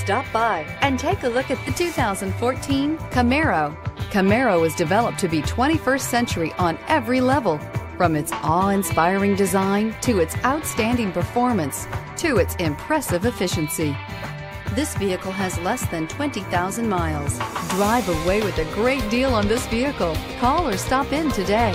Stop by and take a look at the 2014 Camaro. Camaro was developed to be 21st century on every level, from its awe-inspiring design to its outstanding performance to its impressive efficiency. This vehicle has less than 20,000 miles. Drive away with a great deal on this vehicle. Call or stop in today.